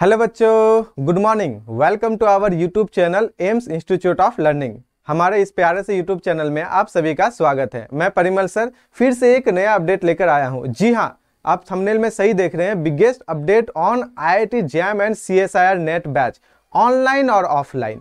Hello बच्चों। Good morning welcome to our YouTube channel AIMS Institute of Learning हमारे इस प्यारे से यूट्यूब चैनल में आप सभी का स्वागत है। मैं परिमल सर, फिर से एक नया अपडेट लेकर आया हूँ। जी हाँ, आप थंबनेल में सही देख रहे हैं biggest update on IIT JAM and CSIR NET batch online और ऑफलाइन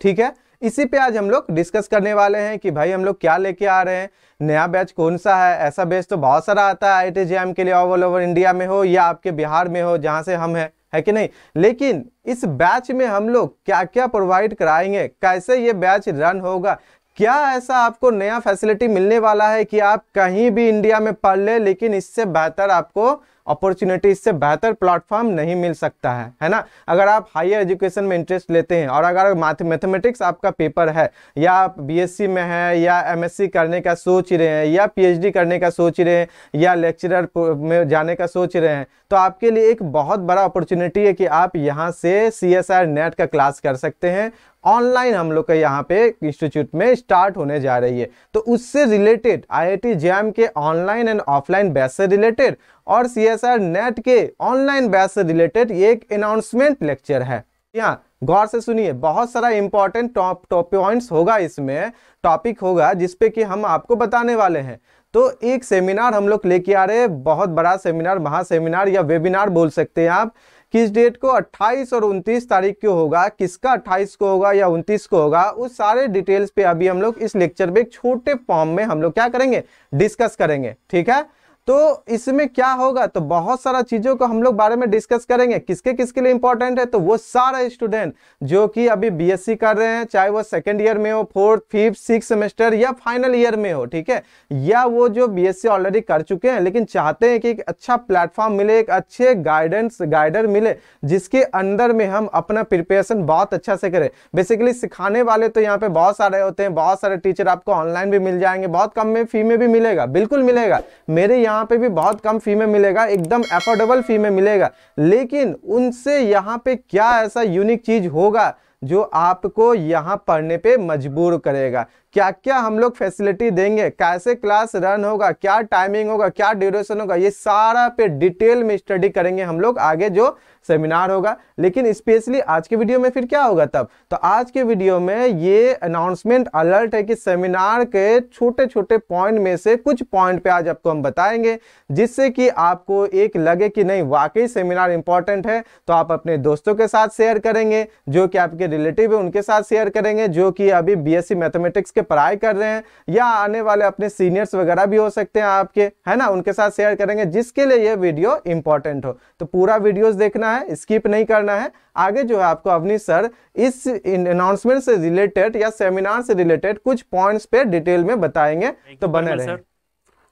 ठीक है? इसी पे आज हम लोग डिस्कस करने वाले हैं कि भाई हम लोग क्या लेके आ रहे हैं। नया बैच कौन सा है? ऐसा बैच तो बहुत सारा आता है आईआईटी जैम के लिए ऑल ओवर इंडिया में हो या आपके बिहार में हो, जहाँ से हम हैं। है कि नहीं? लेकिन इस बैच में हम लोग क्या क्या प्रोवाइड कराएँगे? कैसे ये बैच रन होगा? क्या ऐसा आपको नया फैसिलिटी मिलने वाला है कि आप कहीं भी इंडिया में पढ़ ले, लेकिन इससे बेहतर आपको अपॉर्चुनिटी इससे बेहतर प्लेटफॉर्म नहीं मिल सकता है है ना? अगर आप हायर एजुकेशन में इंटरेस्ट लेते हैं और अगर मैथमेटिक्स आपका पेपर है, या आप बीएससी में है, या एमएससी करने का सोच रहे हैं, या पीएचडी करने का सोच रहे हैं, या लेक्चरर में जाने का सोच रहे हैं तो आपके लिए एक बहुत बड़ा अपॉर्चुनिटी है कि आप यहाँ से सी नेट का क्लास कर सकते हैं ऑनलाइन हम लोग का यहाँ पे इंस्टीट्यूट में स्टार्ट होने जा रही है। तो उससे रिलेटेड आईआईटी जैम के ऑनलाइन एंड ऑफलाइन बैच से रिलेटेड और सीएसआर नेट के ऑनलाइन बैच से रिलेटेड एक अनाउंसमेंट लेक्चर है। यहाँ, गौर से सुनिए, बहुत सारा इंपॉर्टेंट टॉप टॉप पॉइंट्स होगा इसमें टॉपिक होगा, जिसपे कि हम आपको बताने वाले हैं। तो एक सेमिनार हम लोग लेके आ रहे हैं, बहुत बड़ा सेमिनार महा सेमिनार या वेबिनार बोल सकते हैं आप। किस डेट को? 28 और 29 तारीख को होगा। किसका 28 को होगा या 29 को होगा? उस सारे डिटेल्स पे अभी हम लोग इस लेक्चर में एक छोटे फॉर्म में हम लोग क्या करेंगे? डिस्कस करेंगे। ठीक है? तो इसमें क्या होगा? तो बहुत सारा चीज़ों को हम लोग बारे में डिस्कस करेंगे। किसके किसके लिए इंपॉर्टेंट है? तो वो सारा स्टूडेंट जो कि अभी बीएससी कर रहे हैं, चाहे वो सेकेंड ईयर में हो फोर्थ फिफ्थ सिक्स सेमेस्टर या फाइनल ईयर में हो, ठीक है? या वो जो बीएससी ऑलरेडी कर चुके हैं, लेकिन चाहते हैं कि एक अच्छा प्लेटफॉर्म मिले, एक अच्छे गाइडेंस गाइडर मिले, जिसके अंदर में हम अपना प्रिपरेशन बहुत अच्छा से करें। बेसिकली सिखाने वाले तो यहाँ पे बहुत सारे होते हैं, बहुत सारे टीचर आपको ऑनलाइन भी मिल जाएँगे, बहुत कम में फ़ी में भी मिलेगा, बिल्कुल मिलेगा। मेरे यहाँ यहाँ पे भी बहुत कम फ़ी में मिलेगा, एकदम एफोर्डेबल फ़ी में मिलेगा। लेकिन उनसे यहाँ पे क्या ऐसा यूनिक चीज़ होगा जो आपको यहाँ पढ़ने पे मजबूर करेगा? क्या क्या हम लोग फैसिलिटी देंगे? कैसे क्लास रन होगा? क्या टाइमिंग होगा? क्या ड्यूरेशन होगा? ये सारा पे डिटेल में स्टडी करेंगे हम लोग। आगे जो सेमिनार होगा। लेकिन स्पेशली आज के वीडियो में फिर क्या होगा तब? तो आज के वीडियो में ये अनाउंसमेंट अलर्ट है कि सेमिनार के छोटे छोटे पॉइंट में से कुछ पॉइंट पे आज आपको हम बताएँगे, जिससे कि आपको एक लगे कि नहीं, वाकई सेमिनार इंपॉर्टेंट है तो आप अपने दोस्तों के साथ शेयर करेंगे, जो कि आपके रिलेटिव है, उनके साथ शेयर करेंगे, जो कि अभी बीएससी मैथमेटिक्स के पढ़ाई कर रहे हैं या आने वाले अपने सीनियर्स वगैरह भी हो सकते हैं आपके है ना? उनके साथ शेयर करेंगे जिसके लिए ये वीडियो इंपॉर्टेंट हो। तो पूरा वीडियोस देखना है स्किप नहीं करना है। आगे जो है आपको अवनी सर इस अनाउंसमेंट से रिलेटेड या सेमिनार से रिलेटेड कुछ पॉइंट्स पे डिटेल में बताएँगे तो बने रहे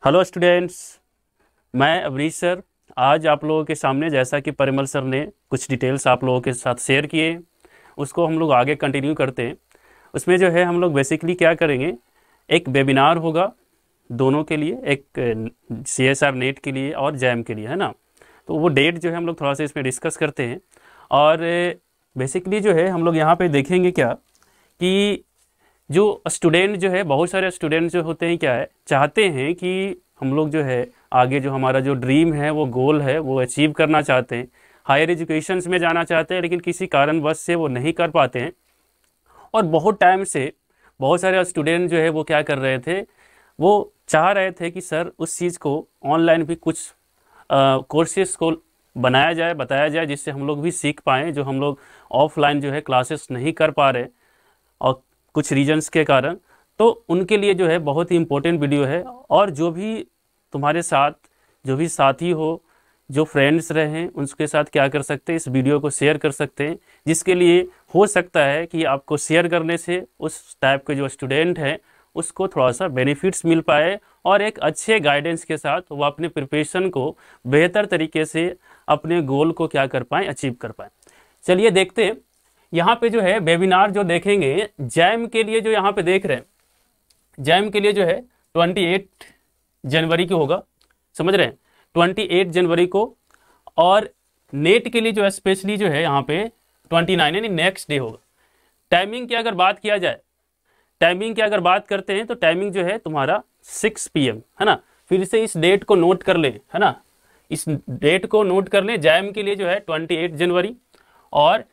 हेलो स्टूडेंट्स मैं अवनीश सर आज आप लोगों के सामने जैसा कि परिमल सर ने कुछ डिटेल्स आप लोगों के साथ शेयर किए उसको हम लोग आगे कंटिन्यू करते हैं। उसमें जो है हम लोग बेसिकली क्या करेंगे? एक वेबिनार होगा दोनों के लिए, एक सी एस आर नेट के लिए और जैम के लिए, है ना? तो वो डेट जो है हम लोग थोड़ा सा इसमें डिस्कस करते हैं। और बेसिकली जो है हम लोग यहाँ पे देखेंगे क्या कि जो स्टूडेंट जो है, बहुत सारे स्टूडेंट जो होते हैं क्या है, चाहते हैं कि हम लोग जो है आगे जो हमारा जो ड्रीम है, वो गोल है, वो अचीव करना चाहते हैं। हायर एजुकेशन में जाना चाहते हैं, लेकिन किसी कारणवश से वो नहीं कर पाते हैं। और बहुत टाइम से बहुत सारे स्टूडेंट जो है वो क्या कर रहे थे, वो चाह रहे थे कि सर उस चीज़ को ऑनलाइन भी कुछ कोर्सेस को बनाया जाए, बताया जाए, जिससे हम लोग भी सीख पाएँ, जो हम लोग ऑफलाइन जो है क्लासेस नहीं कर पा रहे, और कुछ रीजंस के कारण। तो उनके लिए जो है बहुत ही इम्पोर्टेंट वीडियो है, और जो भी तुम्हारे साथ, जो भी साथी हो जो फ्रेंड्स रहे हैं, उनके साथ क्या कर सकते हैं, इस वीडियो को शेयर कर सकते हैं, जिसके लिए हो सकता है कि आपको शेयर करने से उस टाइप के जो स्टूडेंट हैं, उसको थोड़ा सा बेनिफिट्स मिल पाए और एक अच्छे गाइडेंस के साथ वो अपने प्रिपरेशन को बेहतर तरीके से अपने गोल को क्या कर पाएँ अचीव कर पाएँ। चलिए देखते हैं। यहाँ पे जो है वेबिनार जो देखेंगे, जैम के लिए जो यहाँ पे देख रहे हैं, जैम के लिए जो है ट्वेंटी जनवरी की होगा, समझ रहे हैं? ट्वेंटी जनवरी को और नेट के लिए जो है, स्पेशली जो है यहाँ पे ट्वेंटी नाइन, यानी नेक्स्ट डे होगा। टाइमिंग की अगर बात किया जाए, टाइमिंग की अगर बात करते हैं तो टाइमिंग जो है तुम्हारा सिक्स पी है ना? फिर से इस डेट को नोट कर लें, है ना? इस डेट को नोट कर लें, जैम के लिए जो है ट्वेंटी जनवरी और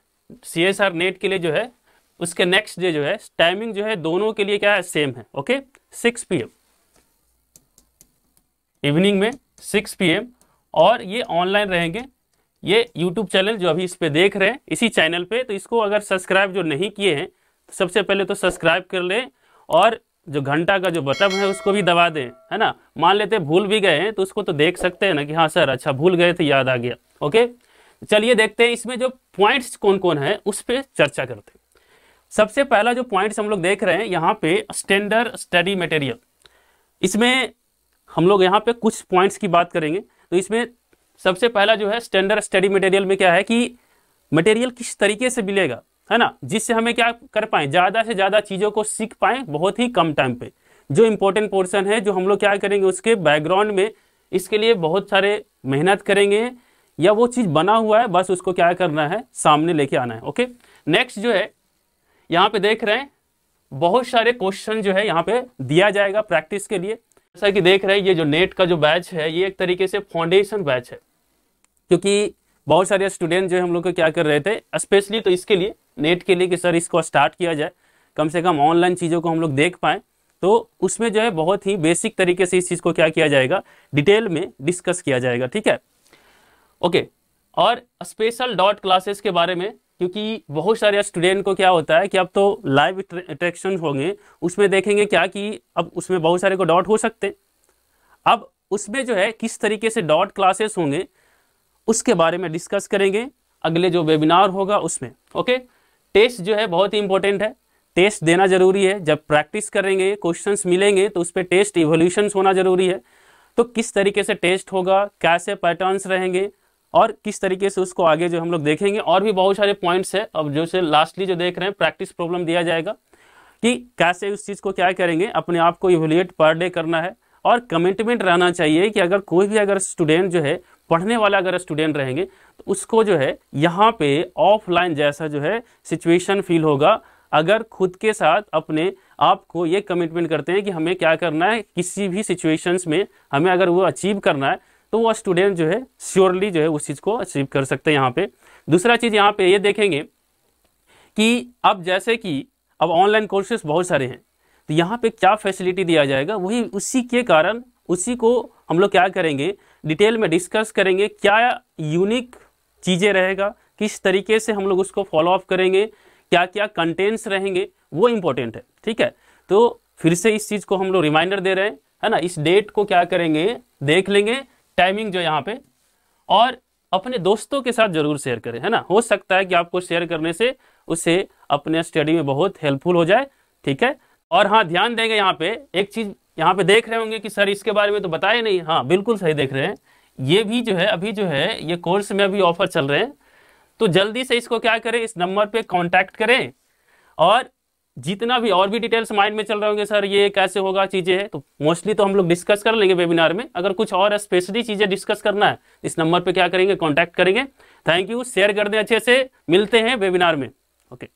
सी एस आर नेट के लिए जो है, उसके नेक्स्ट डे जो है, टाइमिंग जो है दोनों के लिए क्या है, सेम है, okay? Six P M. Evening में सिक्स पी और ये ऑनलाइन रहेंगे। ये यूट्यूब चैनल जो अभी इस पे देख रहे हैं, इसी चैनल पे। तो इसको अगर सब्सक्राइब जो नहीं किए हैं तो सबसे पहले तो सब्सक्राइब कर लें और जो घंटा का जो बटन है, उसको भी दबा दें, है ना? मान लेते भूल भी गए हैं तो उसको तो देख सकते हैं ना कि हाँ सर अच्छा भूल गए थे, याद आ गया। ओके? चलिए देखते हैं इसमें जो पॉइंट्स कौन कौन है, उस पर चर्चा करते हैं। सबसे पहला जो पॉइंट्स हम लोग देख रहे हैं, यहाँ पे स्टैंडर्ड स्टडी मटेरियल इसमें हम लोग यहाँ पे कुछ पॉइंट्स की बात करेंगे। तो इसमें सबसे पहला जो है स्टैंडर्ड स्टडी मटेरियल में क्या है कि मटेरियल किस तरीके से मिलेगा, है ना? जिससे हमें क्या कर पाए? ज़्यादा से ज़्यादा चीज़ों को सीख पाए बहुत ही कम टाइम पे। जो इंपॉर्टेंट पोर्सन है, जो हम लोग क्या करेंगे, उसके बैकग्राउंड में इसके लिए बहुत सारे मेहनत करेंगे या वो चीज़ बना हुआ है, बस उसको क्या करना है, सामने लेके आना है, ओके? नेक्स्ट जो है, यहाँ पे देख रहे हैं, बहुत सारे क्वेश्चन जो है यहाँ पे दिया जाएगा प्रैक्टिस के लिए। जैसा कि देख रहे हैं, ये जो नेट का जो बैच है, ये एक तरीके से फाउंडेशन बैच है। क्योंकि बहुत सारे स्टूडेंट जो हम लोग को क्या कर रहे थे स्पेशली तो इसके लिए, नेट के लिए कि सर इसको स्टार्ट किया जाए, कम से कम ऑनलाइन चीज़ों को हम लोग देख पाएँ। तो उसमें जो है, बहुत ही बेसिक तरीके से इस चीज़ को क्या किया जाएगा डिटेल में डिस्कस किया जाएगा, ठीक है? ओके और स्पेशल डॉट क्लासेस के बारे में क्योंकि बहुत सारे स्टूडेंट को क्या होता है कि अब तो लाइव इंट्रेक्शन होंगे, उसमें देखेंगे क्या कि अब उसमें बहुत सारे को डॉट हो सकते अब उसमें जो है, किस तरीके से डॉट क्लासेस होंगे, उसके बारे में डिस्कस करेंगे अगले जो वेबिनार होगा उसमें ओके टेस्ट जो है, बहुत ही इंपॉर्टेंट है। टेस्ट देना ज़रूरी है। जब प्रैक्टिस करेंगे क्वेश्चंस मिलेंगे तो उस पर टेस्ट इवोल्यूशन होना ज़रूरी है। तो किस तरीके से टेस्ट होगा, कैसे पैटर्न्स रहेंगे और किस तरीके से उसको आगे जो हम लोग देखेंगे, और भी बहुत सारे पॉइंट्स है। अब जो से लास्टली जो देख रहे हैं प्रैक्टिस प्रॉब्लम दिया जाएगा कि कैसे उस चीज़ को क्या करेंगे। अपने आप को इवोल्यूट पर डे करना है और कमिटमेंट रहना चाहिए कि अगर कोई भी अगर स्टूडेंट जो है, पढ़ने वाला अगर स्टूडेंट रहेंगे तो उसको जो है यहाँ पे ऑफलाइन जैसा जो है सिचुएशन फील होगा। अगर खुद के साथ अपने आप को ये कमिटमेंट करते हैं कि हमें क्या करना है, किसी भी सिचुएशंस में हमें अगर वो अचीव करना है तो वह स्टूडेंट जो है श्योरली जो है उस चीज़ को अचीव कर सकते हैं यहाँ पे। दूसरा चीज़ यहाँ पे ये देखेंगे कि अब जैसे कि अब ऑनलाइन कोर्सेज बहुत सारे हैं तो यहाँ पे क्या फैसिलिटी दिया जाएगा, वही उसी के कारण, उसी को हम लोग क्या करेंगे डिटेल में डिस्कस करेंगे क्या यूनिक चीज़ें रहेगा, किस तरीके से हम लोग उसको फॉलो अप करेंगे क्या क्या कंटेंट्स रहेंगे, वो इम्पोर्टेंट है, ठीक है? तो फिर से इस चीज़ को हम लोग रिमाइंडर दे रहे हैं, है ना? इस डेट को क्या करेंगे, देख लेंगे टाइमिंग जो यहाँ पे, और अपने दोस्तों के साथ ज़रूर शेयर करें, है ना? हो सकता है कि आपको शेयर करने से उसे अपने स्टडी में बहुत हेल्पफुल हो जाए, ठीक है? और हाँ ध्यान देंगे यहाँ पे, एक चीज़ यहाँ पे देख रहे होंगे कि सर इसके बारे में तो बताए नहीं। हाँ बिल्कुल सही देख रहे हैं। ये भी जो है, अभी जो है, ये कोर्स में अभी ऑफ़र चल रहे हैं। तो जल्दी से इसको क्या करें, इस नंबर पे कांटेक्ट करें, और जितना भी और भी डिटेल्स माइंड में चल रहे होंगे सर ये कैसे होगा, चीज़ें हैं तो मोस्टली तो हम लोग डिस्कस कर लेंगे वेबिनार में। अगर कुछ और स्पेशली चीज़ें डिस्कस करना है, इस नंबर पे क्या करेंगे कांटेक्ट करेंगे। थैंक यू शेयर कर दें अच्छे से। मिलते हैं वेबिनार में। ओके